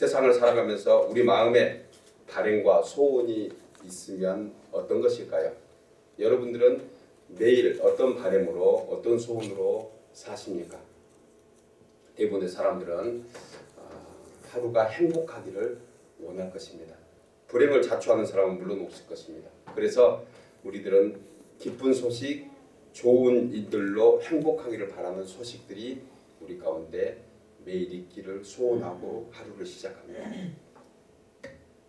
세상을 살아가면서 우리 마음에 바램과 소원이 있으면 어떤 것일까요? 여러분들은 매일 어떤 바램으로 어떤 소원으로 사십니까? 대부분의 사람들은 어, 하루가 행복하기를 원할 것입니다. 불행을 자초하는 사람은 물론 없을 것입니다. 그래서 우리들은 기쁜 소식, 좋은 일들로 행복하기를 바라는 소식들이 우리 가운데 매일 있기를 소원하고 하루를 시작합니다.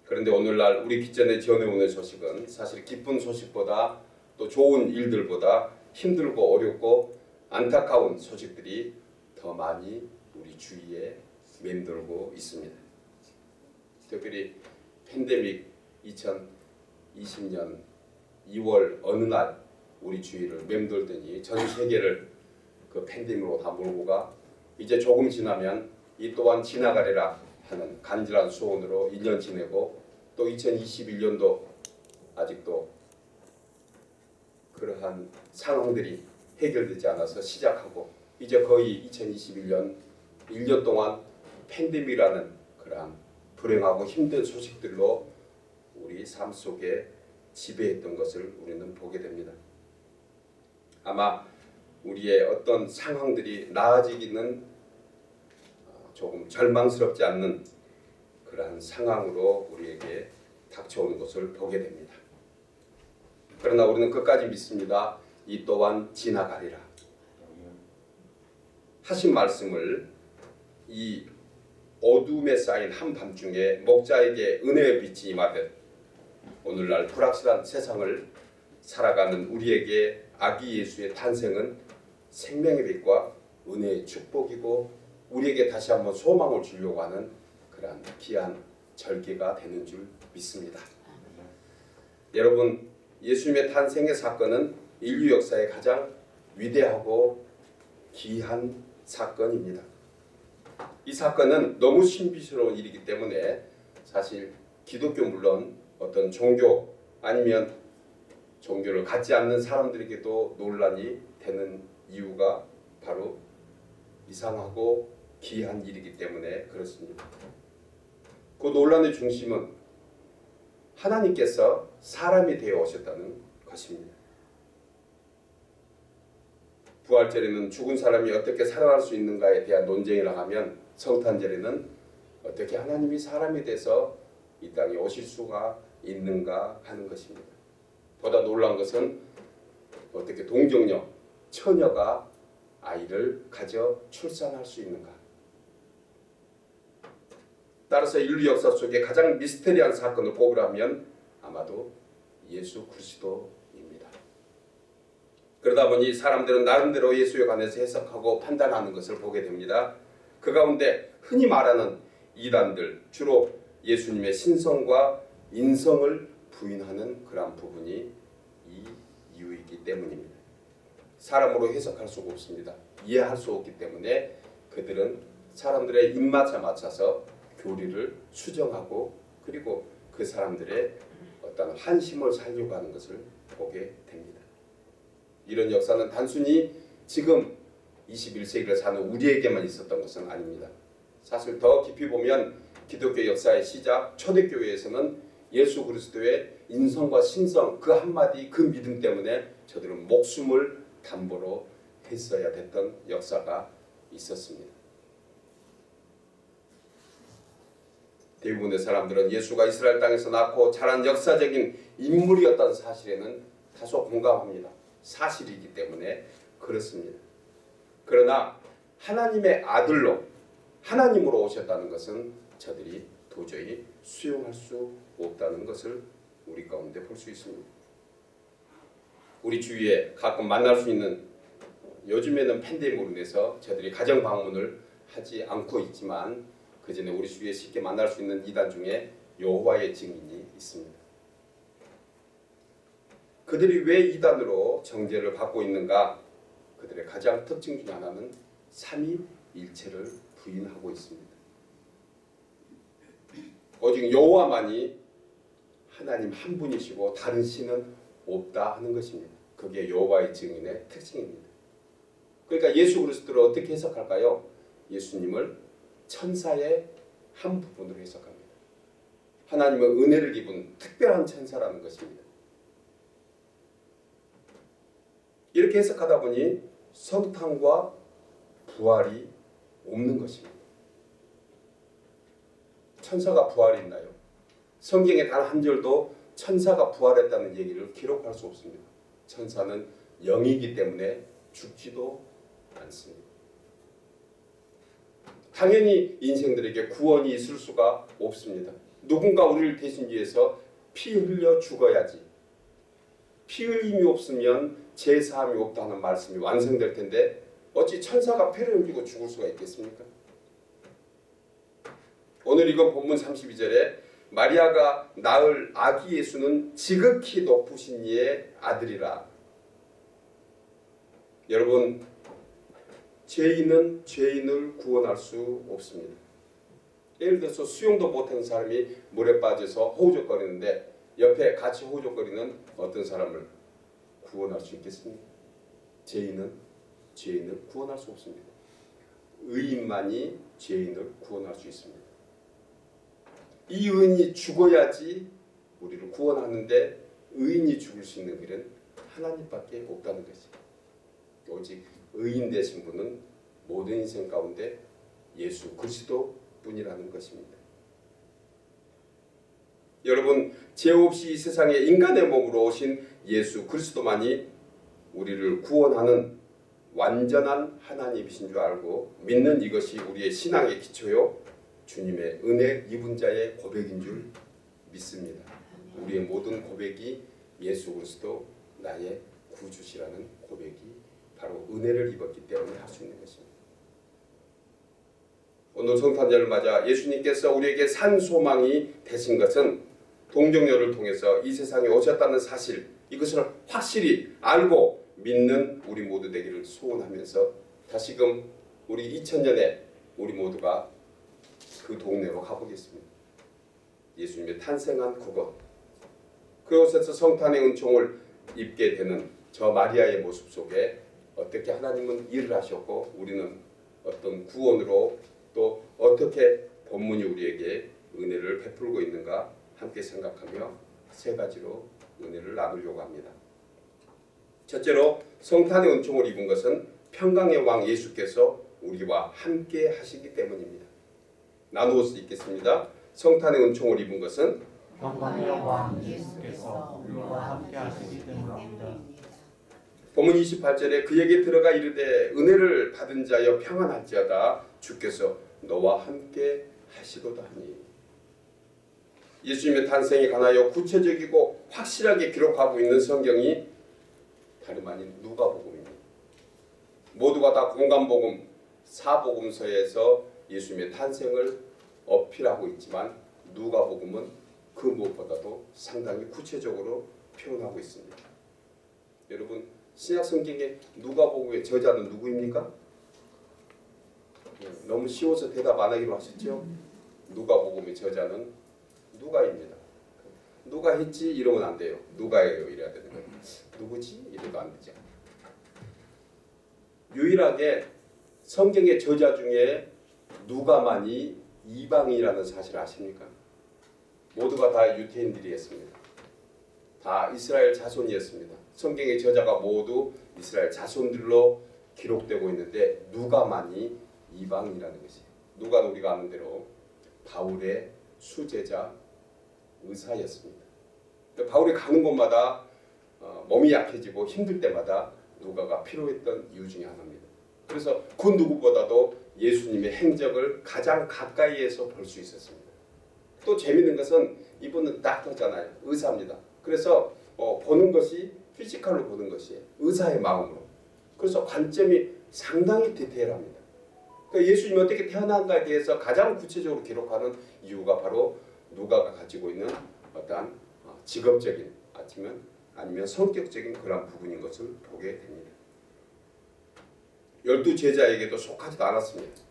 그런데 오늘날 우리 빚전에 전해오는 소식은 사실 기쁜 소식보다 또 좋은 일들보다 힘들고 어렵고 안타까운 소식들이 더 많이 우리 주위에 맴돌고 있습니다. 특별히 팬데믹 2020년 2월 어느 날 우리 주위를 맴돌더니 전 세계를 그 팬데믹으로 다 몰고 가 이제 조금 지나면 이 또한 지나가리라 하는 간절한 소원으로 1년 지내고 또 2021년도 아직도 그러한 상황들이 해결되지 않아서 시작하고 이제 거의 2021년 1년 동안 팬데믹이라는 그러한 불행하고 힘든 소식들로 우리 삶 속에 지배했던 것을 우리는 보게 됩니다. 아마 우리의 어떤 상황들이 나아지기는 어, 조금 절망스럽지 않는 그러한 상황으로 우리에게 닥쳐오는 것을 보게 됩니다. 그러나 우리는 끝까지 믿습니다. 이 또한 지나가리라. 하신 말씀을 이 어둠에 쌓인 한밤중에 목자에게 은혜의 빛이 임하듯 오늘날 불확실한 세상을 살아가는 우리에게 아기 예수의 탄생은 생명의 빛과 은혜의 축복이고 우리에게 다시 한번 소망을 주려고 하는 그러한 귀한 절기가 되는 줄 믿습니다. 여러분 예수님의 탄생의 사건은 인류 역사의 가장 위대하고 귀한 사건입니다. 이 사건은 너무 신비스러운 일이기 때문에 사실 기독교 물론 어떤 종교 아니면 종교를 갖지 않는 사람들에게도 논란이 되는 이유가 바로 이상하고 귀한 일이기 때문에 그렇습니다. 그 논란의 중심은 하나님께서 사람이 되어 오셨다는 것입니다. 부활절에는 죽은 사람이 어떻게 살아날 수 있는가에 대한 논쟁이라 하면 성탄절에는 어떻게 하나님이 사람이 돼서 이 땅에 오실 수가 있는가 하는 것입니다. 보다 놀란 것은 어떻게 동정녀, 처녀가 아이를 가져 출산할 수 있는가. 따라서 인류 역사 속에 가장 미스테리한 사건을 꼽으라면 아마도 예수 그리스도입니다. 그러다 보니 사람들은 나름대로 예수에 관해서 해석하고 판단하는 것을 보게 됩니다. 그 가운데 흔히 말하는 이단들 주로 예수님의 신성과 인성을 부인하는 그런 부분이 이 이유이기 때문입니다. 사람으로 해석할 수가 없습니다. 이해할 수 없기 때문에 그들은 사람들의 입맛에 맞춰서 교리를 수정하고 그리고 그 사람들의 어떤 한심을 살려고 하는 것을 보게 됩니다. 이런 역사는 단순히 지금 21세기를 사는 우리에게만 있었던 것은 아닙니다. 사실 더 깊이 보면 기독교 역사의 시작 초대교회에서는 예수 그리스도의 인성과 신성 그 한마디 그 믿음 때문에 저들은 목숨을 담보로 했어야 됐던 역사가 있었습니다. 대부분의 사람들은 예수가 이스라엘 땅에서 낳고 자란 역사적인 인물이었다는 사실에는 다소 공감합니다. 사실이기 때문에 그렇습니다. 그러나 하나님의 아들로 하나님으로 오셨다는 것은 저들이 도저히 수용할 수 없다는 것을 우리 가운데 볼 수 있습니다. 우리 주위에 가끔 만날 수 있는 요즘에는 팬데믹으로 인해서 저들이 가정 방문을 하지 않고 있지만 그 전에 우리 주위에 쉽게 만날 수 있는 이단 중에 여호와의 증인이 있습니다. 그들이 왜 이단으로 정죄를 받고 있는가? 그들의 가장 특징 중 하나는 삼위일체를 부인하고 있습니다. 오직 여호와만이 하나님 한 분이시고 다른 신은 없다 하는 것입니다. 그게 여호와의 증인의 특징입니다. 그러니까 예수 그리스도를 어떻게 해석할까요? 예수님을 천사의 한 부분으로 해석합니다. 하나님은 은혜를 입은 특별한 천사라는 것입니다. 이렇게 해석하다 보니 성탄과 부활이 없는 것입니다. 천사가 부활이 있나요? 성경에 단 한 절도 천사가 부활했다는 얘기를 기록할 수 없습니다. 천사는 영이기 때문에 죽지도 않습니다. 당연히 인생들에게 구원이 있을 수가 없습니다. 누군가 우리를 대신 위해서 피 흘려 죽어야지. 피 흘림이 없으면 제사함이 없다는 말씀이 완성될 텐데 어찌 천사가 피를 흘리고 죽을 수가 있겠습니까? 오늘 이건 본문 32절에 마리아가 낳을 아기 예수는 지극히 높으신 이의 아들이라. 여러분 죄인은 죄인을 구원할 수 없습니다. 예를 들어서 수영도 못하는 사람이 물에 빠져서 호우적거리는데 옆에 같이 호우적거리는 어떤 사람을 구원할 수 있겠습니까? 죄인은 죄인을 구원할 수 없습니다. 의인만이 죄인을 구원할 수 있습니다. 이 의인이 죽어야지 우리를 구원하는데 의인이 죽을 수 있는 길은 하나님밖에 없다는 것이. 오직 의인 되신 분은 모든 인생 가운데 예수 그리스도 뿐이라는 것입니다. 여러분 죄 없이 이 세상에 인간의 몸으로 오신 예수 그리스도만이 우리를 구원하는 완전한 하나님이신 줄 알고 믿는 이것이 우리의 신앙의 기초요 주님의 은혜 입은 자의 고백인 줄 믿습니다. 우리의 모든 고백이 예수 그리스도 나의 구주시라는 고백이 바로 은혜를 입었기 때문에 할 수 있는 것입니다. 오늘 성탄절을 맞아 예수님께서 우리에게 산 소망이 되신 것은 동정녀를 통해서 이 세상에 오셨다는 사실 이것을 확실히 알고 믿는 우리 모두 되기를 소원하면서 다시금 우리 2000년에 우리 모두가 그 동네로 가보겠습니다. 예수님의 탄생한 그곳 그곳에서 성탄의 은총을 입게 되는 저 마리아의 모습 속에 어떻게 하나님은 일을 하셨고 우리는 어떤 구원으로 또 어떻게 본문이 우리에게 은혜를 베풀고 있는가 함께 생각하며 세 가지로 은혜를 나누려고 합니다. 첫째로 성탄의 은총을 입은 것은 평강의 왕 예수께서 우리와 함께 하시기 때문입니다. 나누어서 읽겠습니다. 성탄의 은총을 입은 것은 평강의 왕 예수께서 우리와 함께 하시기 때문입니다. 본문 28절에 그에게 들어가 이르되 은혜를 받은 자여 평안할지어다 주께서 너와 함께 하시도다 하니 예수님의 탄생에 관하여 구체적이고 확실하게 기록하고 있는 성경이 다름 아닌 누가복음입니다. 모두가 다 공간복음 사복음서에서 예수님의 탄생을 어필하고 있지만 누가복음은 그 무엇보다도 상당히 구체적으로 표현하고 있습니다. 여러분 신약 성경의 누가복음의 저자는 누구입니까? 예, 너무 쉬워서 대답 안 하기로 하셨죠? 누가 복음의 저자는 누가입니다. 누가 했지 이러면 안 돼요. 누가예요 이래야 되는 거예요. 누구지 이래도 안 되죠. 유일하게 성경의 저자 중에 누가만이 이방이라는 사실 아십니까? 모두가 다 유태인들이었습니다. 다 이스라엘 자손이었습니다. 성경의 저자가 모두 이스라엘 자손들로 기록되고 있는데 누가만이 이방이라는 것이. 누가 우리가 아는 대로 바울의 수제자 의사였습니다. 바울이 가는 곳마다 어, 몸이 약해지고 힘들 때마다 누가가 필요했던 이유 중에 하나입니다. 그래서 그 누구보다도 예수님의 행적을 가장 가까이에서 볼 수 있었습니다. 또 재밌는 것은 이분은 닥터잖아요. 의사입니다. 그래서 어, 보는 것이 physical로 보는 것이 의사의 마음으로. 그래서 관점이 상당히 디테일합니다. 그러니까 예수님이 어떻게 태어난가에 대해서 가장 구체적으로 기록하는 이유가 바로 누가가 가지고 있는 어떠한 어, 직업적인 아니면 아니면 성격적인 그런 부분인 것을 보게 됩니다. 열두 제자에게도 속하지도 않았습니다.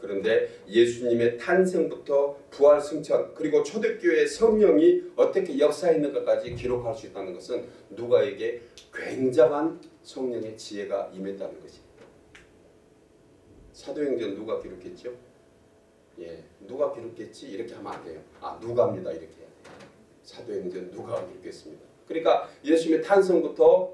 그런데 예수님의 탄생부터 부활 승천 그리고 초대교회 성령이 어떻게 역사했는가까지 기록할 수 있다는 것은 누가에게 굉장한 성령의 지혜가 임했다는 것입니다. 사도행전 누가 기록했죠? 누가 기록했지 이렇게 하면 안 돼요. 아 누가입니다 이렇게. 사도행전 누가 기록했습니다. 그러니까 예수님의 탄생부터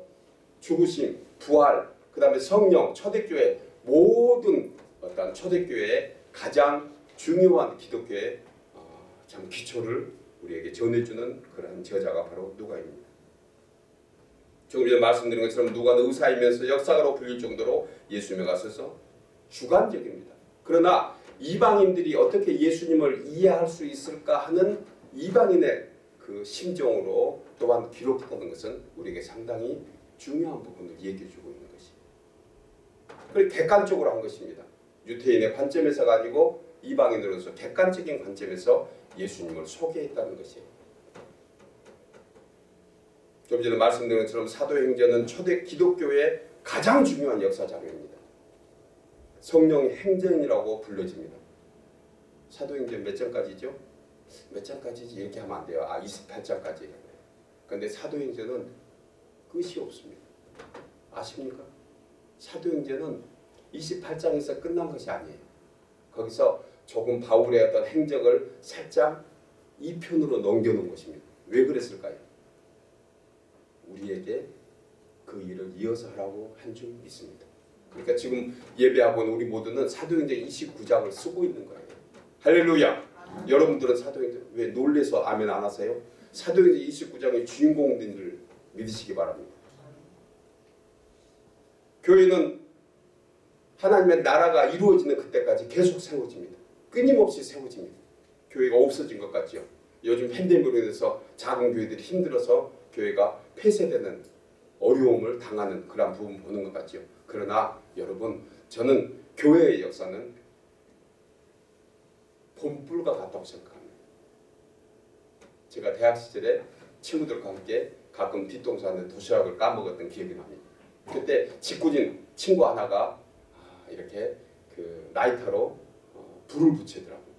죽으심, 부활, 그 다음에 성령, 초대교회 모든 어떤 초대교회의 가장 중요한 기독교의 어, 참 기초를 우리에게 전해주는 그런 저자가 바로 누가입니다. 조금 전에 말씀드린 것처럼 누가는 의사이면서 역사가로 불릴 정도로 예수님에 가서서 주관적입니다. 그러나 이방인들이 어떻게 예수님을 이해할 수 있을까 하는 이방인의 그 심정으로 또한 기록했다는 것은 우리에게 상당히 중요한 부분을 얘기해주고 있는 것이. 그걸 객관적으로 한 것입니다. 유태인의 관점에서가 아니고 이방인으로서 객관적인 관점에서 예수님을 소개했다는 것이에요. 좀 전에 말씀드린 것처럼 사도행전은 초대 기독교의 가장 중요한 역사 자료입니다. 성령의 행전이라고 불려집니다. 사도행전 몇 장까지죠? 몇 장까지지 이렇게 하면 안 돼요. 아 28장까지. 그런데 사도행전은 끝이 없습니다. 아십니까? 사도행전은 28장에서 끝난 것이 아니에요. 거기서 조금 바울의 어떤 행적을 살짝 2편으로 넘겨놓은 것입니다. 왜 그랬을까요? 우리에게 그 일을 이어서 하라고 한줄 믿습니다. 그러니까 지금 예배하고 있는 우리 모두는 사도행전 29장을 쓰고 있는 거예요. 할렐루야. 여러분들은 사도행전 왜 놀래서 아멘 안 하세요? 사도행전 29장의 주인공들을 믿으시기 바랍니다. 교회는 하나님의 나라가 이루어지는 그때까지 계속 세워집니다. 끊임없이 세워집니다. 교회가 없어진 것 같지요. 요즘 팬데믹으로 인해서 작은 교회들이 힘들어서 교회가 폐쇄되는 어려움을 당하는 그런 부분 보는 것 같지요. 그러나 여러분 저는 교회의 역사는 봄불과 같다고 생각합니다. 제가 대학 시절에 친구들과 함께 가끔 뒷동산에 도시락을 까먹었던 기억이 납니다. 그때 직구진 친구 하나가 아, 이렇게 그 라이터로 어, 불을 붙이더라고요.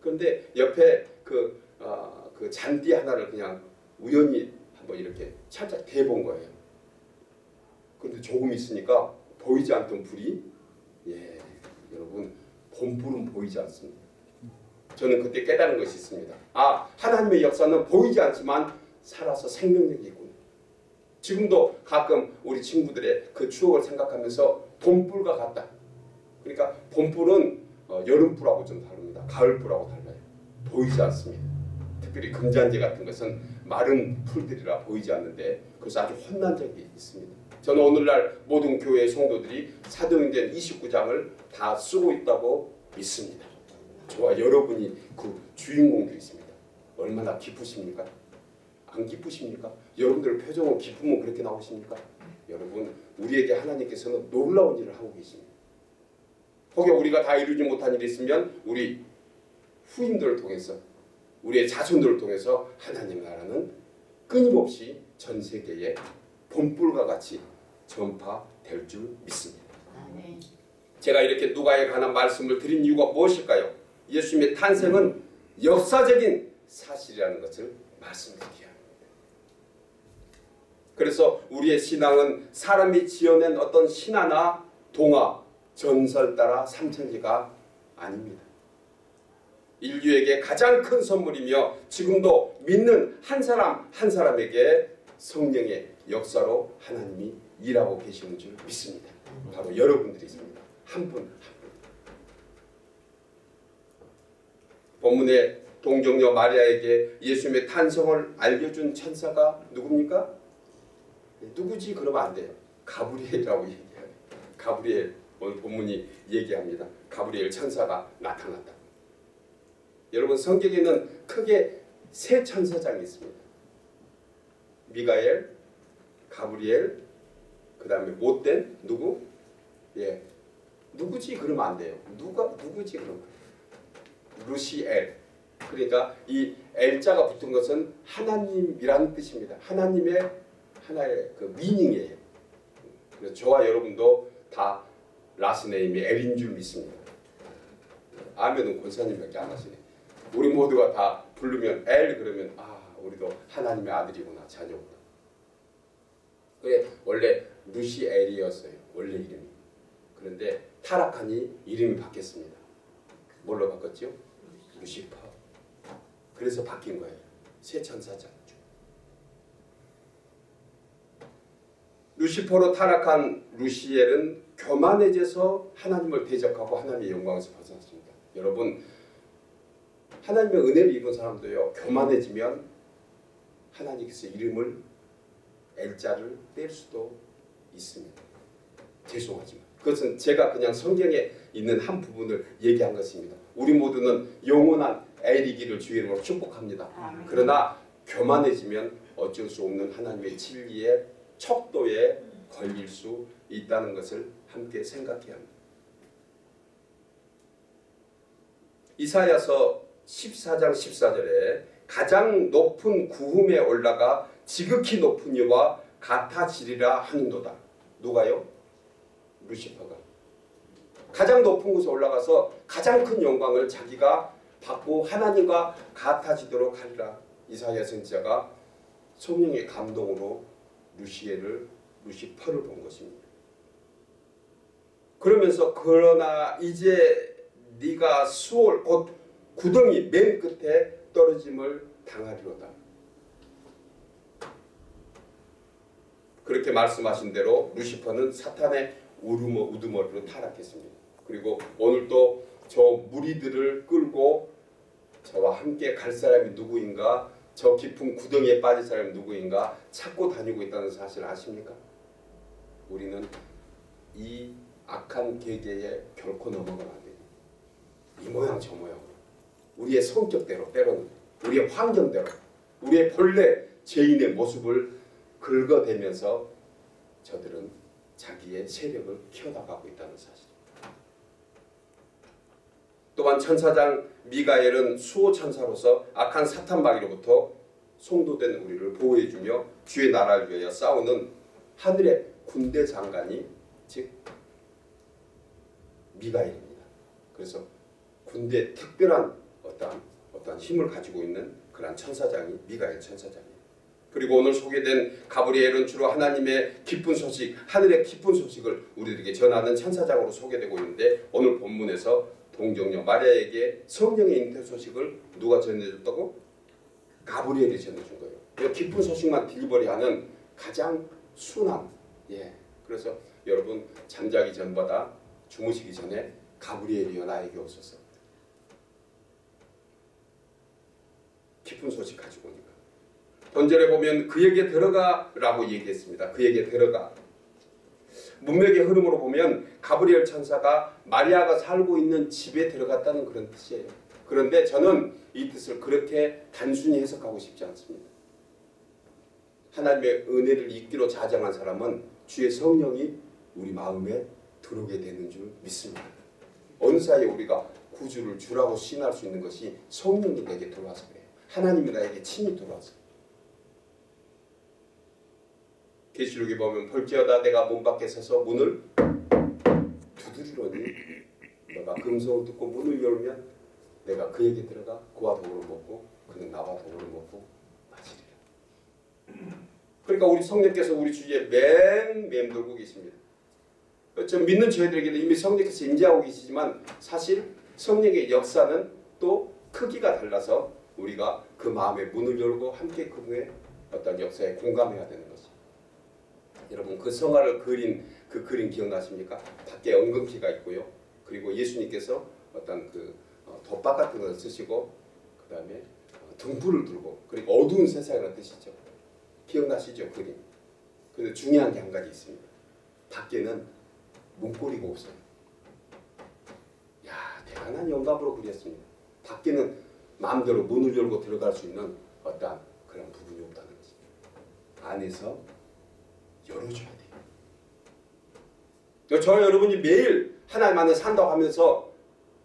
그런데 옆에 그, 어, 그 잔디 하나를 그냥 우연히 한번 이렇게 살짝 대본 거예요. 그런데 조금 있으니까 보이지 않던 불이 예 여러분 봄불은 보이지 않습니다. 저는 그때 깨달은 것이 있습니다. 아 하나님의 역사는 보이지 않지만 살아서 생명력이 있구나. 지금도 가끔 우리 친구들의 그 추억을 생각하면서 봄불과 같다. 그러니까 봄불은 어, 여름불하고 좀 다릅니다. 가을불하고 달라요. 보이지 않습니다. 특별히 금잔디 같은 것은 마른 풀들이라 보이지 않는데 그래서 아주 혼난 적이 있습니다. 저는 오늘날 모든 교회 성도들이 사도행전 29장을 다 쓰고 있다고 믿습니다. 저와 여러분이 그 주인공들이십니다. 얼마나 기쁘십니까? 안 기쁘십니까? 여러분들 표정은 기쁨은 그렇게 나오십니까? 여러분 우리에게 하나님께서는 놀라운 일을 하고 계십니다. 혹여 우리가 다 이루지 못한 일이 있으면 우리 후임들을 통해서 우리의 자손들을 통해서 하나님 나라는 끊임없이 전 세계에 봄불과 같이 전파될 줄 믿습니다. 제가 이렇게 누가에 관한 말씀을 드린 이유가 무엇일까요? 예수님의 탄생은 역사적인 사실이라는 것을 말씀드리기 합니다. 그래서 우리의 신앙은 사람이 지어낸 어떤 신화나 동화, 전설 따라 삼천리가 아닙니다. 인류에게 가장 큰 선물이며 지금도 믿는 한 사람 한 사람에게 성령의 역사로 하나님이 일하고 계시는 줄 믿습니다. 바로 여러분들이십니다. 한 분 한 분. 본문의 동정녀 마리아에게 예수님의 탄생을 알려준 천사가 누굽니까? 네, 누구지? 그러면 안 돼요. 가브리엘이라고 얘기해요. 가브리엘 오늘 본문이 얘기합니다. 가브리엘 천사가 나타났다. 여러분 성경에는 크게 세 천사장이 있습니다. 미가엘, 가브리엘, 그 다음에 못된 누구? 예, 누구지? 그러면 안 돼요. 누가 누구지? 그러면 루시엘. 그러니까 이 엘자가 붙은 것은 하나님이라는 뜻입니다. 하나님의 하나의 그 미닝이에요. 그래서 저와 여러분도 다 라스네임이 엘인 줄 믿습니다. 아멘은 권사님밖에 안 하시네. 우리 모두가 다 부르면 엘 그러면 아 우리도 하나님의 아들이구나 자녀구나. 그래 원래 루시 엘이었어요 원래 이름이. 그런데 타락하니 이름이 바뀌었습니다. 뭘로 바꿨죠? 루시퍼. 그래서 바뀐 거예요. 새 천사장. 루시퍼로 타락한 루시엘은 교만해져서 하나님을 대적하고 하나님의 영광에서 벗어났습니다. 여러분 하나님의 은혜를 입은 사람도요 교만해지면 하나님께서 이름을 엘자를 뗄 수도 있습니다. 죄송하지만 그것은 제가 그냥 성경에 있는 한 부분을 얘기한 것입니다. 우리 모두는 영원한 에리기를 주의 이름으로 축복합니다. 그러나 교만해지면 어쩔 수 없는 하나님의 진리의 척도에 걸릴 수 있다는 것을 함께 생각해야 합니다. 이사야서 14장 14절에 가장 높은 구름에 올라가 지극히 높은 이와 같아지리라 하는도다. 누가요? 루시퍼가. 가장 높은 곳에 올라가서 가장 큰 영광을 자기가 받고 하나님과 같아지도록 하리라. 이사야 선지자가 성령의 감동으로 루시엘을 루시퍼를 본 것입니다. 그러면서 그러나 이제 네가 수월 곧 구덩이 맨 끝에 떨어짐을 당하리로다. 그렇게 말씀하신 대로 루시퍼는 사탄의 우르머 우두머리로 타락했습니다. 그리고 오늘도 저 무리들을 끌고 저와 함께 갈 사람이 누구인가, 저 깊은 구덩이에 빠질 사람이 누구인가 찾고 다니고 있다는 사실 아십니까? 우리는 이 악한 계계에 결코 넘어가면 안 돼요. 이 모양 저 모양 우리의 성격대로 때로는 우리의 환경대로 우리의 본래 죄인의 모습을 긁어대면서 저들은 자기의 세력을 키워나가고 있다는 사실. 또한 천사장 미가엘은 수호 천사로서 악한 사탄 마귀로부터 송도된 우리를 보호해주며 주의 나라를 위하여 싸우는 하늘의 군대 장관이 즉 미가엘입니다. 그래서 군대 특별한 어떤 어떤 힘을 가지고 있는 그런 천사장이 미가엘 천사장이에요. 그리고 오늘 소개된 가브리엘은 주로 하나님의 기쁜 소식, 하늘의 기쁜 소식을 우리들에게 전하는 천사장으로 소개되고 있는데 오늘 본문에서 동정녀 마리아에게 성령의 잉태 소식을 누가 전해줬다고? 가브리엘이 전해준 거예요. 이 기쁜 소식만 딜리버리하는 가장 순한 예. 그래서 여러분 잠자기 전보다 주무시기 전에 가브리엘이여 나에게 오소서. 기쁜 소식 가지고 오니까. 본절에 보면 그에게 들어가라고 얘기했습니다. 그에게 들어가. 문맥의 흐름으로 보면 가브리엘 천사가 마리아가 살고 있는 집에 들어갔다는 그런 뜻이에요. 그런데 저는 이 뜻을 그렇게 단순히 해석하고 싶지 않습니다. 하나님의 은혜를 잊기로 자정한 사람은 주의 성령이 우리 마음에 들어오게 되는 줄 믿습니다. 어느 사이에 우리가 구주를 주라고 신할 수 있는 것이 성령이 내게 들어와서 그래요. 하나님이 나에게 친히 들어와서. 계시록에 보면 볼지어다 내가 문 밖에 서서 문을 두드리노니 너가 금성을 듣고 문을 열면 내가 그에게 들어가 그와 더불어 먹고 그는 나와 더불어 먹고 마시리라. 그러니까 우리 성령께서 우리 주위에 맹 맴돌고 계십니다. 좀 믿는 저희들에게는 이미 성령께서 임재하고 계시지만 사실 성령의 역사는 또 크기가 달라서 우리가 그 마음의 문을 열고 함께 그분의 어떤 역사에 공감해야 되는 것이. 여러분 그 성화를 그린 그 그림 기억나십니까? 밖에 엉겅퀴가 있고요. 그리고 예수님께서 어떤 그 어, 덮밥 같은 것을 쓰시고 그 다음에 등불을 들고 그리고 어두운 세상이라는 뜻이죠. 기억나시죠 그림? 근데 중요한 게 한 가지 있습니다. 밖에는 문고리가 없어요. 야 대단한 영감으로 그렸습니다. 밖에는 마음대로 문을 열고 들어갈 수 있는 어떤 그런 부분이 없다는 거지. 안에서 열어줘야 돼요. 저 여러분이 매일 하나님 안에 산다고 하면서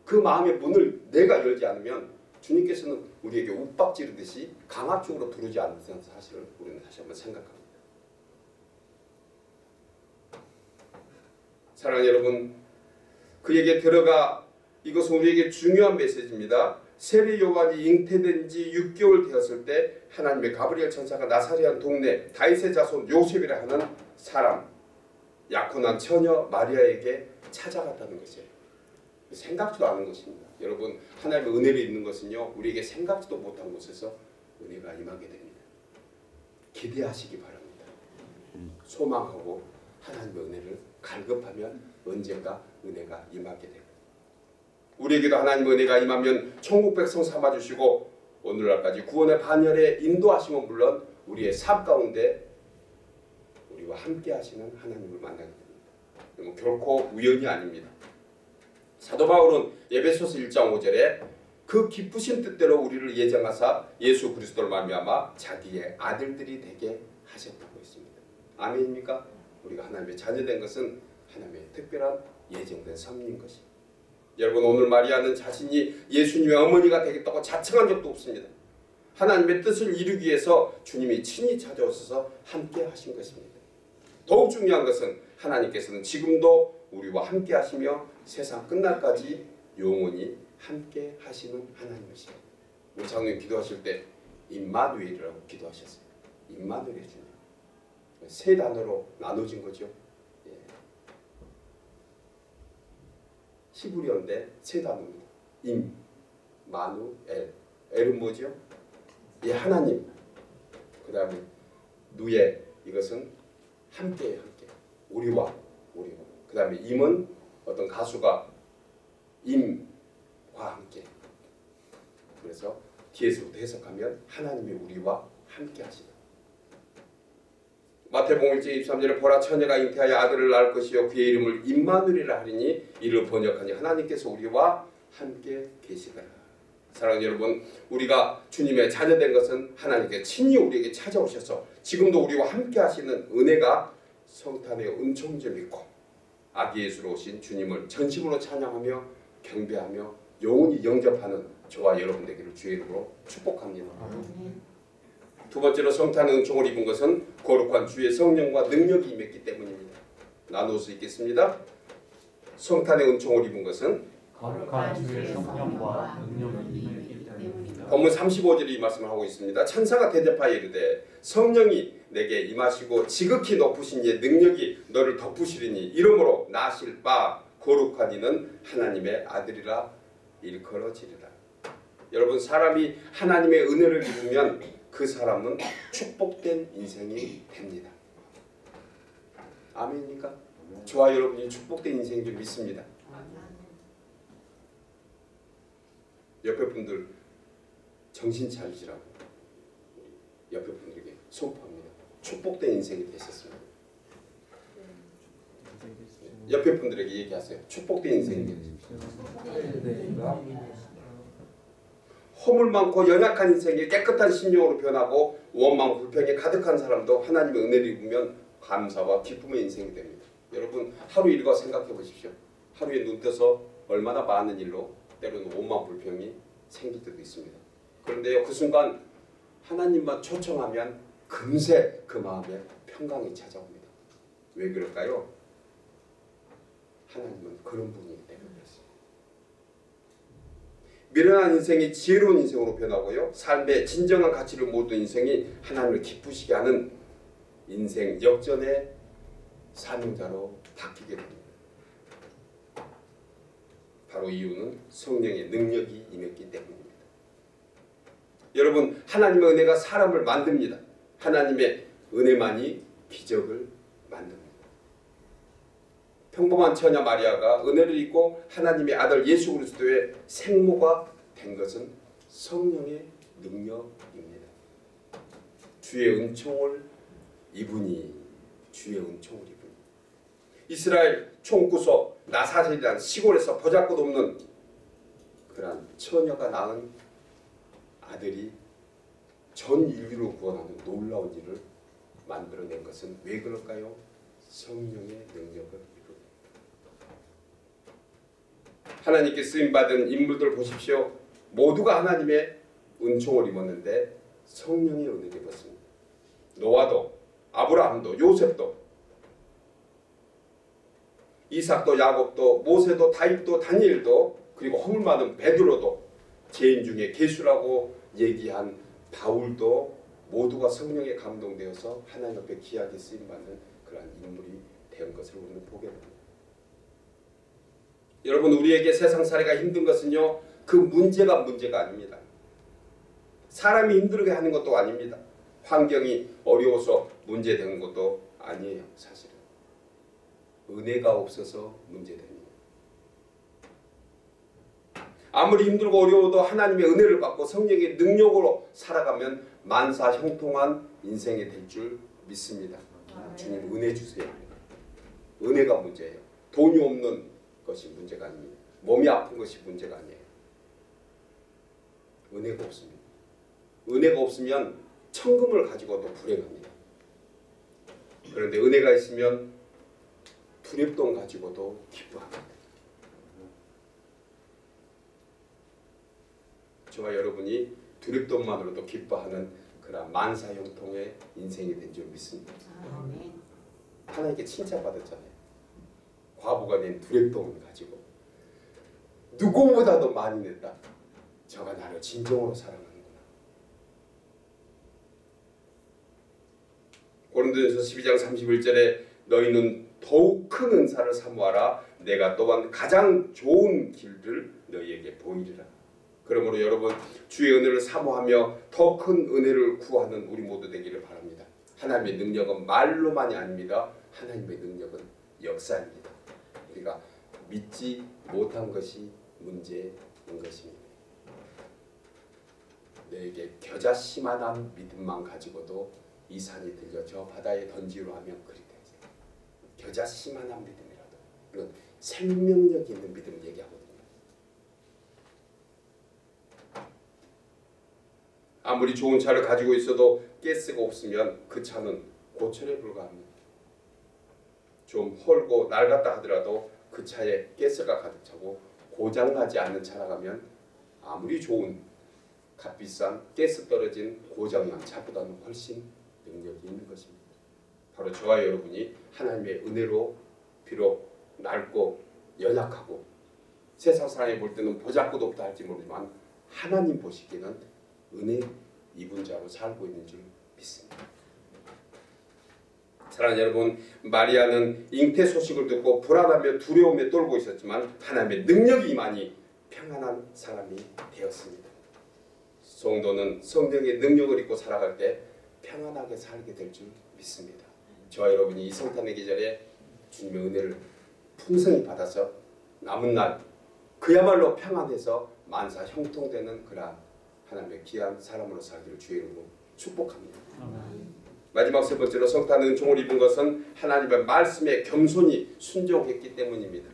그 마음의 문을 내가 열지 않으면 주님께서는 우리에게 욱박 지르듯이 강압적으로 들어오지 않는 사실을 우리는 다시 한번 생각합니다. 사랑하는 여러분, 그에게 들어가 이것은 우리에게 중요한 메시지입니다. 세례 요한이 잉태된 지 6개월 되었을 때 하나님의 가브리엘 천사가 나사리한 동네 다윗의 자손 요셉이라 하는 사람 약혼한 처녀 마리아에게 찾아갔다는 것이에요. 생각지도 않은 것입니다. 여러분 하나님의 은혜를 입는 것은요 우리에게 생각지도 못한 곳에서 은혜가 임하게 됩니다. 기대하시기 바랍니다. 소망하고 하나님의 은혜를 갈급하면 언젠가 은혜가 임하게 됩니다. 우리에게도 하나님의 은혜가 임하면 천국 백성 삼아 주시고 오늘날까지 구원의 반열에 인도하심은 물론 우리의 삶 가운데 우리와 함께 하시는 하나님을 만나게 됩니다. 뭐 결코 우연이 아닙니다. 사도 바울은 에베소서 1장 5절에 그 기쁘신 뜻대로 우리를 예정하사 예수 그리스도를 말미암아 자기의 아들들이 되게 하셨다고 했습니다. 아멘입니까? 우리가 하나님의 자녀된 것은 하나님의 특별한 예정된 섭리인 것입니다. 여러분 오늘 마리아는 자신이 예수님의 어머니가 되겠다고 자청한 적도 없습니다. 하나님의 뜻을 이루기 위해서 주님이 친히 찾아오셔서 함께 하신 것입니다. 더욱 중요한 것은 하나님께서는 지금도 우리와 함께 하시며 세상 끝날까지 영원히 함께 하시는 하나님이십니다. 우리 장로님 기도하실 때 임마누엘이라고 기도하셨어요. 임마누엘의 주님. 세 단어로 나눠진 거죠. 예. 히브리어인데 세 단어입니다. 임, 마누, 엘. 엘은 뭐죠? 예, 하나님. 그 다음에 누에 이것은 함께예요, 함께. 우리와 우리와. 그 다음에 임은 어떤 가수가 임과 함께. 그래서 뒤에서부터 해석하면 하나님이 우리와 함께 하시다. 마태복음 1장 23절에 보라 처녀가 잉태하여 아들을 낳을 것이요 그의 이름을 임마누엘이라 하리니 이를 번역하니 하나님께서 우리와 함께 계시더라. 사랑하는 여러분, 우리가 주님의 자녀된 것은 하나님께 친히 우리에게 찾아오셔서 지금도 우리와 함께 하시는 은혜가 성탄의 은총점 있고 아기 예수로 오신 주님을 전심으로 찬양하며 경배하며 영원히 영접하는 저와 여러분 되기를 주의 이름으로 축복합니다. 두 번째로 성탄의 은총을 입은 것은 거룩한 주의 성령과 능력이 임했기 때문입니다. 나누어 있겠습니다. 성탄의 은총을 입은 것은 거룩한 주의 성령과 능력이 임했기 때문입니다. 본문 35절에 이 말씀을 하고 있습니다. 천사가 대접하여 이르되 성령이 내게 임하시고 지극히 높으신 이의 능력이 너를 덮으시리니 이러므로 나실 바 거룩한 이는 하나님의 아들이라 일컬어지리라. 여러분 사람이 하나님의 은혜를 입으면 그 사람은 축복된 인생이 됩니다. 아멘입니까? 저와 여러분이 축복된 인생인 줄 믿습니다. 옆에 분들 정신 차리시라고 옆에 분들에게 선포합니다. 축복된 인생이 되셨습니다. 옆에 분들에게 얘기하세요. 축복된 인생이 되셨습니다. 허물 많고 연약한 인생이 깨끗한 심령으로 변하고 원망 불평에 가득한 사람도 하나님의 은혜를 입으면 감사와 기쁨의 인생이 됩니다. 여러분 하루 일과 생각해 보십시오. 하루에 눈 떠서 얼마나 많은 일로 때로는 원망 불평이 생길 때도 있습니다. 그런데요 그 순간 하나님만 초청하면 금세 그 마음에 평강이 찾아옵니다. 왜 그럴까요? 하나님은 그런 그렇습니다. 미련한 인생이 지혜로운 인생으로 변하고요. 삶의 진정한 가치를 모든 인생이 하나님을 기쁘시게 하는 인생 역전의 사명자로 바뀌게 됩니다. 바로 이유는 성령의 능력이 임했기 때문입니다. 여러분 하나님의 은혜가 사람을 만듭니다. 하나님의 은혜만이 기적을. 평범한 처녀 마리아가 은혜를 입고 하나님의 아들 예수 그리스도의 생모가 된 것은 성령의 능력입니다. 주의 은총을 입으니 주의 은총을 입으니 이스라엘 총구소 나사렛이라는 시골에서 보잘것 없는 그러한 처녀가 낳은 아들이 전 인류를 구원하는 놀라운 일을 만들어낸 것은 왜 그럴까요? 성령의 능력을 이루고 하나님께 쓰임 받은 인물들 보십시오. 모두가 하나님의 은총을 입었는데 성령의 은혜를 입었습니다. 노아도 아브라함도 요셉도 이삭도 야곱도 모세도 다윗도 다니엘도 그리고 허물 많은 베드로도 죄인 중에 개수라고 얘기한 바울도 모두가 성령에 감동되어서 하나님 앞에 귀하게 쓰임 받는 그러한 인물이 된 것을 우리는 보게 됩니다. 여러분 우리에게 세상 살이가 힘든 것은요 그 문제가 문제가 아닙니다. 사람이 힘들게 하는 것도 아닙니다. 환경이 어려워서 문제되는 것도 아니에요 사실은. 은혜가 없어서 문제됩니다. 아무리 힘들고 어려워도 하나님의 은혜를 받고 성령의 능력으로 살아가면 만사 형통한 인생이 될 줄 믿습니다. 주님 은혜 주세요. 은혜가 문제예요. 돈이 없는 것이 문제가 아닙니다. 몸이 아픈 것이 문제가 아니에요. 은혜가 없습니다. 은혜가 없으면 천금을 가지고도 불행합니다. 그런데 은혜가 있으면 두렵돈 가지고도 기뻐합니다. 저와 여러분이 두렵돈만으로도 기뻐하는 그런 만사형통의 인생이 된 줄 믿습니다. 아멘. 하나님께 칭찬받았잖아요. 과부가 낸 두렵돈 가지고 누구보다도 많이 냈다. 저가 나를 진정으로 사랑하는구나. 고린도전서 12장 31절에 너희는 더욱 큰 은사를 사모하라. 내가 또한 가장 좋은 길을 너희에게 보이리라. 그러므로 여러분 주의 은혜를 사모하며 더 큰 은혜를 구하는 우리 모두 되기를 바랍니다. 하나님의 능력은 말로만이 아닙니다. 하나님의 능력은 역사입니다. 우리가 믿지 못한 것이 문제인 것입니다. 너에게 겨자씨만한 믿음만 가지고도 이 산이 들려 저 바다에 던지로 하면 그리 되지. 겨자씨만한 믿음이라도 이건 생명력 있는 믿음 얘기하거든요. 아무리 좋은 차를 가지고 있어도 가스가 없으면 그 차는 고철에 불과합니다. 좀 헐고 낡았다 하더라도 그 차에 가스가 가득 차고 고장 나지 않는 차라가면 아무리 좋은 값비싼 가스 떨어진 고장난 차보다는 훨씬 능력이 있는 것입니다. 바로 저와 여러분이 하나님의 은혜로 비록 낡고 연약하고 세상 사람이 볼 때는 보잘것 없다 할지 모르지만 하나님 보시기에는 은혜 입은 자로 살고 있는 줄 믿습니다. 사랑하는 여러분, 마리아는 잉태 소식을 듣고 불안하며 두려움에 떨고 있었지만 하나님의 능력이 임하니 평안한 사람이 되었습니다. 성도는 성령의 능력을 입고 살아갈 때 평안하게 살게 될 줄 믿습니다. 저와 여러분이 이 성탄의 계절에 주님의 은혜를 풍성히 받아서 남은 날 그야말로 평안해서 만사 형통되는 그러한 하나님의 귀한 사람으로 살기를 주의 이름으로 축복합니다. 마지막 세 번째로 성탄 은총을 입은 것은 하나님의 말씀에 겸손히 순종했기 때문입니다.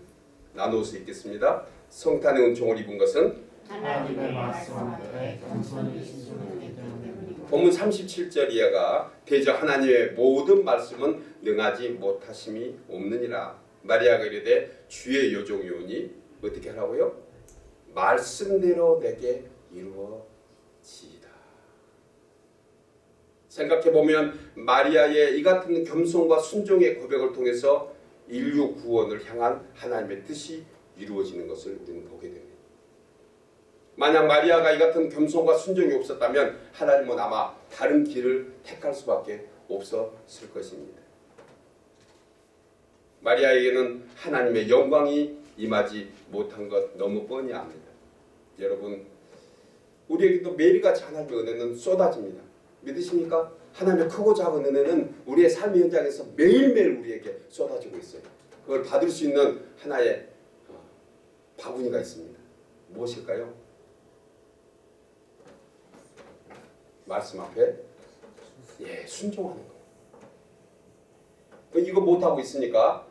나누어 수 있겠습니다. 성탄의 은총을 입은 것은 하나님의 말씀 앞에 겸손히 순종했기 때문입니다. 본문 37절 이하가 대저 하나님의 모든 말씀은 능하지 못하심이 없느니라. 마리아가 이르되 주의 요종이오니 어떻게 하라고요? 말씀대로 내게 이루어지이다. 생각해 보면 마리아의 이 같은 겸손과 순종의 고백을 통해서 인류 구원을 향한 하나님의 뜻이 이루어지는 것을 우리는 보게 됩니다. 만약 마리아가 이 같은 겸손과 순종이 없었다면 하나님은 아마 다른 길을 택할 수밖에 없었을 것입니다. 마리아에게는 하나님의 영광이 임하지 못한 것 너무 뻔히 압니다. 여러분, 우리에게도 매일같이 하나님의 은혜는 쏟아집니다. 믿으십니까? 하나님의 크고 작은 은혜는 우리의 삶의 현장에서 매일매일 우리에게 쏟아지고 있어요. 그걸 받을 수 있는 하나의 어, 바구니가 있습니다. 무엇일까요? 말씀 앞에 예 순종하는 거예요. 그 이거 못 하고 있으니까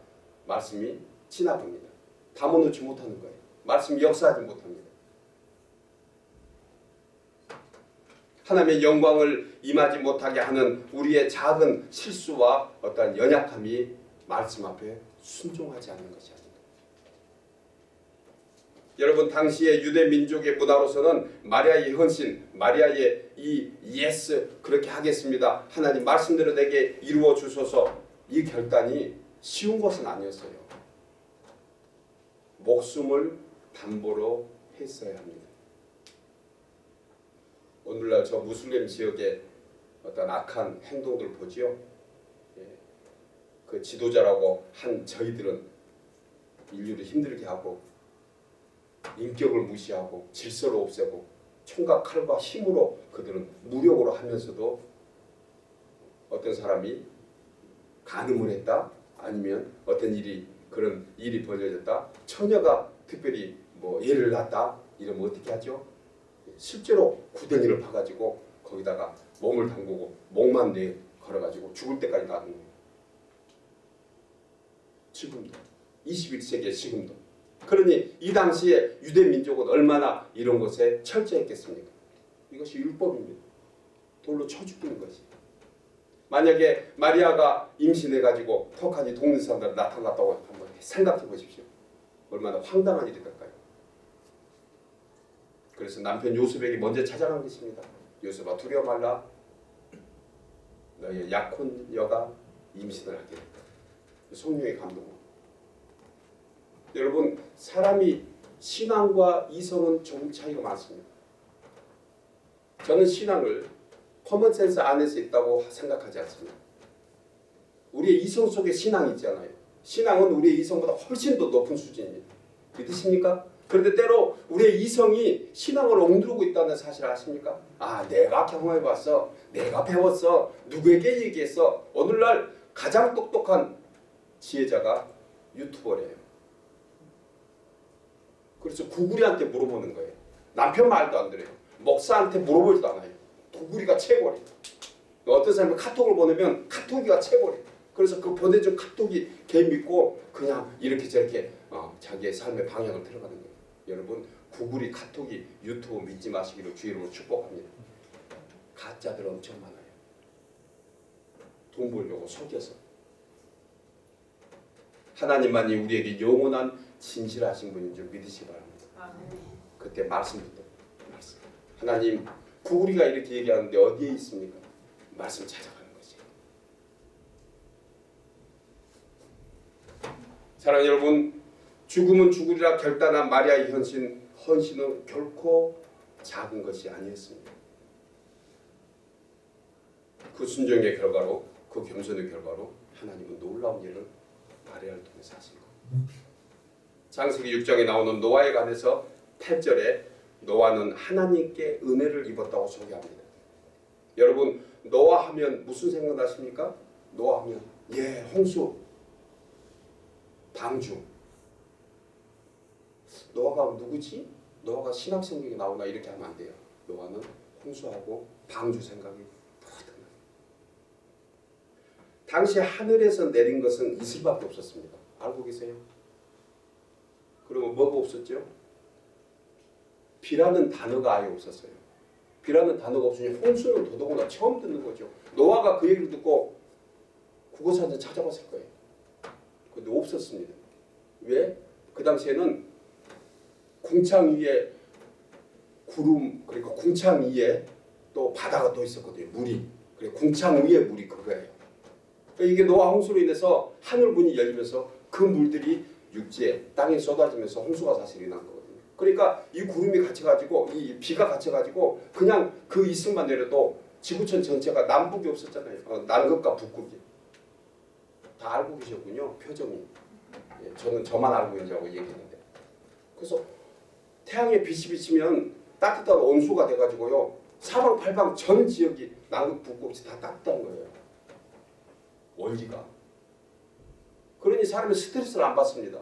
말씀이 지나갑니다. 담아놓지 못하는 거예요. 말씀이 역사하지 못합니다. 하나님의 영광을 임하지 못하게 하는 우리의 작은 실수와 어떤 연약함이 말씀 앞에 순종하지 않는 것이 아닙니다. 여러분 당시의 유대 민족의 문화로서는 마리아의 헌신, 마리아의 이 yes 그렇게 하겠습니다. 하나님 말씀대로 내게 이루어 주소서 이 결단이 쉬운 것은 아니었어요. 목숨을 담보로 했어야 합니다. 오늘날 저 무슬림 지역의 어떤 악한 행동들 보지요. 예. 그 지도자라고 한 저희들은 인류를 힘들게 하고 인격을 무시하고 질서를 없애고 총과 칼과 힘으로 그들은 무력으로 하면서도 어떤 사람이 간음을 했다 아니면 어떤 일이 그런 일이 벌어졌다 처녀가 특별히 뭐 예를 났다 이러면 어떻게 하죠? 실제로 구덩이를 파가지고 거기다가 몸을 담그고 목만 내 걸어가지고 죽을 때까지 놔둔 거예요. 지금도 21세기의 지금도 그러니 이 당시에 유대 민족은 얼마나 이런 것에 철저했겠습니까? 이것이 율법입니다. 돌로 쳐 죽이는 것이. 만약에 마리아가 임신해가지고 턱하니 동네 사람들 나타났다고 한번 생각해 보십시오. 얼마나 황당한 일이 될까요? 그래서 남편 요셉에게 먼저 찾아간 것입니다. 요셉아 두려워 말라. 너의 약혼녀가 임신을 하게. 성령의 감동으로. 여러분 사람이 신앙과 이성은 조금 차이가 많습니다. 저는 신앙을 common sense 안에서 있다고 생각하지 않습니다. 우리의 이성 속에 신앙이 있잖아요. 신앙은 우리의 이성보다 훨씬 더 높은 수준입니다. 믿으십니까? 그런데 때로 우리의 이성이 신앙을 옹두르고 있다는 사실 아십니까? 아, 내가 경험해봤어. 내가 배웠어. 누구에게 얘기했어. 오늘날 가장 똑똑한 지혜자가 유튜버래요. 그래서 구구리한테 물어보는 거예요. 남편 말도 안 들어요. 목사한테 물어보지도 않아요. 구구리가 최고래. 어떤 사람이 카톡을 보내면 카톡이가 최고래. 그래서 그 보내준 카톡이 걔 믿고 그냥 이렇게 저렇게 어, 자기의 삶의 방향을 들어가는 거예요. 여러분 구글이 카톡이 유튜브 믿지 마시기를 주의로 축복합니다. 가짜들 엄청 많아요. 돈 벌려고 속여서. 하나님만이 우리에게 영원한 진실하신 분인 줄 믿으시기 바랍니다. 그때 말씀부터 말씀. 하나님 구글이가 이렇게 얘기하는데 어디에 있습니까? 말씀 찾아가는 거지. 사랑 여러분, 죽음은 죽으리라 결단한 마리아의 헌신, 헌신은 결코 작은 것이 아니었습니다. 그 순종의 결과로, 그 겸손의 결과로 하나님은 놀라운 일을 마리아를 통해서 하신 것. 창세기 6장에 나오는 노아에 관해서 8절에 노아는 하나님께 은혜를 입었다고 소개합니다. 여러분 노아 하면 무슨 생각나십니까? 노아 하면 예 홍수 방주 노아가 누구지? 노아가 신학 성경에 나오나 이렇게 하면 안 돼요. 노아는 홍수하고 방주 생각이 퍼득 나요. 당시 하늘에서 내린 것은 이슬밖에 없었습니다. 알고 계세요? 그러면 뭐가 없었죠? 비라는 단어가 아예 없었어요. 비라는 단어가 없으니 홍수는 더더구나 처음 듣는 거죠. 노아가 그 얘기를 듣고 국어사전 찾아봤을 거예요. 근데 없었습니다. 왜? 그 당시에는 궁창 위에 구름 그러니까 궁창 위에 또 바다가 또 있었거든요. 물이. 그래 궁창 위에 물이 그거예요. 그러니까 이게 노아 홍수로 인해서 하늘 문이 열리면서 그 물들이 육지에 땅에 쏟아지면서 홍수가 사실 일어난 거거든요. 그러니까 이 구름이 갇혀가지고 이 비가 갇혀가지고 그냥 그 이슬만 내려도 지구촌 전체가 남북이 없었잖아요. 어, 남극과 북극이 다 알고 계셨군요. 표정이. 예, 저는 저만 알고 알고 얘기했는데. 그래서 태양에 빛이 비치면 따뜻한 온수가 돼가지고요. 사방팔방 전 지역이 남극 북극 없이 다 따뜻한 거예요. 원리가. 그러니 사람이 스트레스를 안 받습니다.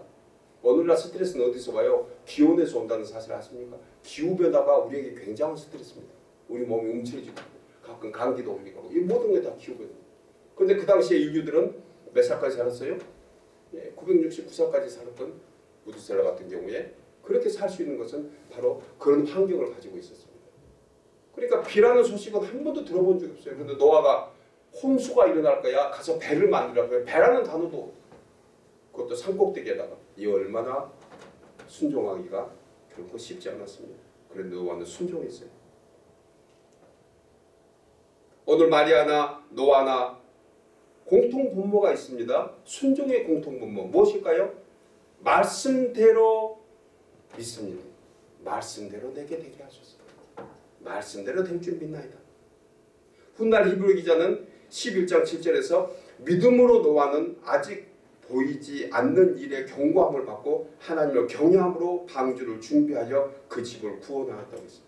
오늘날 스트레스는 어디서 와요? 기온에서 온다는 사실 아십니까? 기후 변화가 우리에게 굉장한 스트레스입니다. 우리 몸이 움츠러지고 가끔 감기도 오고 이 모든 게 다 기후 변화. 그런데 그 당시에 인류들은 몇 살까지 살았어요? 예, 969살까지 살았던 무드셀라 같은 경우에 그렇게 살 수 있는 것은 바로 그런 환경을 가지고 있었습니다. 그러니까 비라는 소식은 한 번도 들어본 적이 없어요. 그런데 노아가 홍수가 일어날 거야 가서 배를 만들라 고요 배라는 단어도 그것도 산꼭대기에다가 이 얼마나 순종하기가 결코 쉽지 않았습니다. 그런데 노아는 순종했어요. 오늘 마리아나 노아나 공통 분모가 있습니다. 순종의 공통 분모 무엇일까요? 말씀대로 믿습니다. 말씀대로 내게 되게 하소서. 말씀대로 될 줄 믿나이다. 훗날 히브리 기자는 11장 7절에서 믿음으로 노아는 아직 보이지 않는 일에 경고함을 받고 하나님을 경외함으로 방주를 준비하여 그 집을 구원하였다고 했습니다.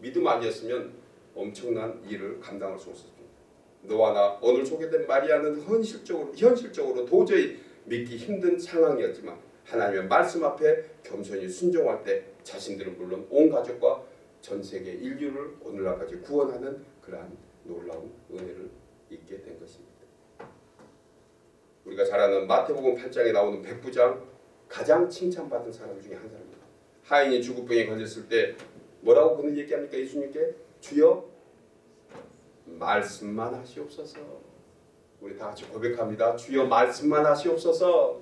믿음 아니었으면 엄청난 일을 감당할 수 없었습니다. 너와 나 오늘 소개된 마리아는 현실적으로 현실적으로 도저히 믿기 힘든 상황이었지만 하나님의 말씀 앞에 겸손히 순종할 때 자신들은 물론 온 가족과 전 세계 인류를 오늘날까지 구원하는 그러한 놀라운 은혜를 잊게 된 것입니다. 우리가 잘 아는 마태복음 8장에 나오는 백부장 가장 칭찬받은 사람 중에 한 사람입니다. 하인이 죽음병에 걸렸을 때 뭐라고 그는 얘기합니까 예수님께 주여 말씀만 하시옵소서. 우리 다 같이 고백합니다. 주여 말씀만 하시옵소서.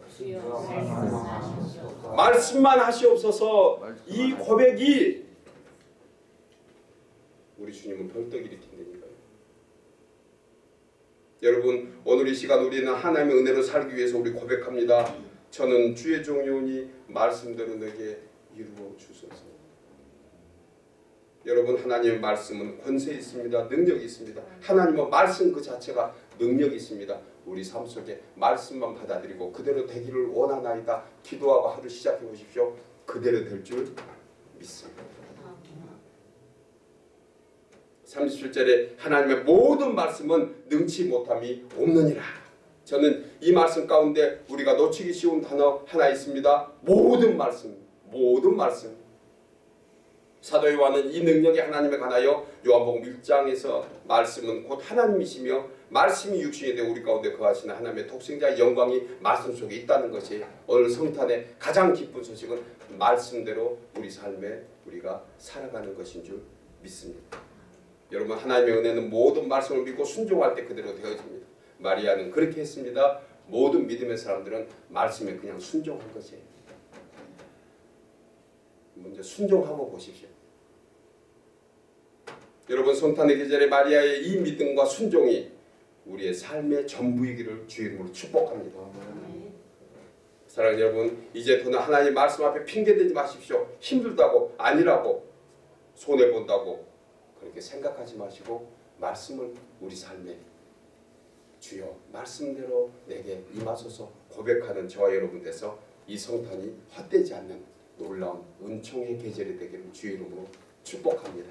말씀만 하시옵소서. 이 고백이 우리 주님은 벌떡 일으킨다니까요. 여러분 오늘 이 시간 우리는 하나님의 은혜로 살기 위해서 우리 고백합니다. 저는 주의 종이오니 말씀대로 내게 이루어 주소서. 여러분 하나님의 말씀은 권세 있습니다. 능력이 있습니다. 하나님의 말씀 그 자체가 능력이 있습니다. 우리 삶 속에 말씀만 받아들이고 그대로 되기를 원하나이다. 기도하고 하루 시작해 보십시오. 그대로 될 줄 믿습니다. 37절에 하나님의 모든 말씀은 능치 못함이 없느니라. 저는 이 말씀 가운데 우리가 놓치기 쉬운 단어 하나 있습니다. 모든 말씀, 모든 말씀. 사도 요한은 이 능력이 하나님에 관하여 요한복음 1장에서 말씀은 곧 하나님이시며 말씀이 육신이 되어 우리 가운데 거하시는 하나님의 독생자의 영광이 말씀 속에 있다는 것이 오늘 성탄의 가장 기쁜 소식은 말씀대로 우리 삶에 우리가 살아가는 것인 줄 믿습니다. 여러분 하나님의 은혜는 모든 말씀을 믿고 순종할 때 그대로 되어집니다. 마리아는 그렇게 했습니다. 모든 믿음의 사람들은 말씀에 그냥 순종한 것이에요. 먼저 순종하고 보십시오. 여러분 성탄의 계절에 마리아의 이 믿음과 순종이 우리의 삶의 전부이기를 주의 이름으로 축복합니다. 사랑하는 여러분 이제 더는 하나님 말씀 앞에 핑계대지 마십시오. 힘들다고 아니라고 손해 본다고 그렇게 생각하지 마시고 말씀을 우리 삶에 주여 말씀대로 내게 임하소서 고백하는 저와 여러분 돼서 이 성탄이 헛되지 않는 놀라운 은총의 계절이 되기를 주의 이름으로 축복합니다.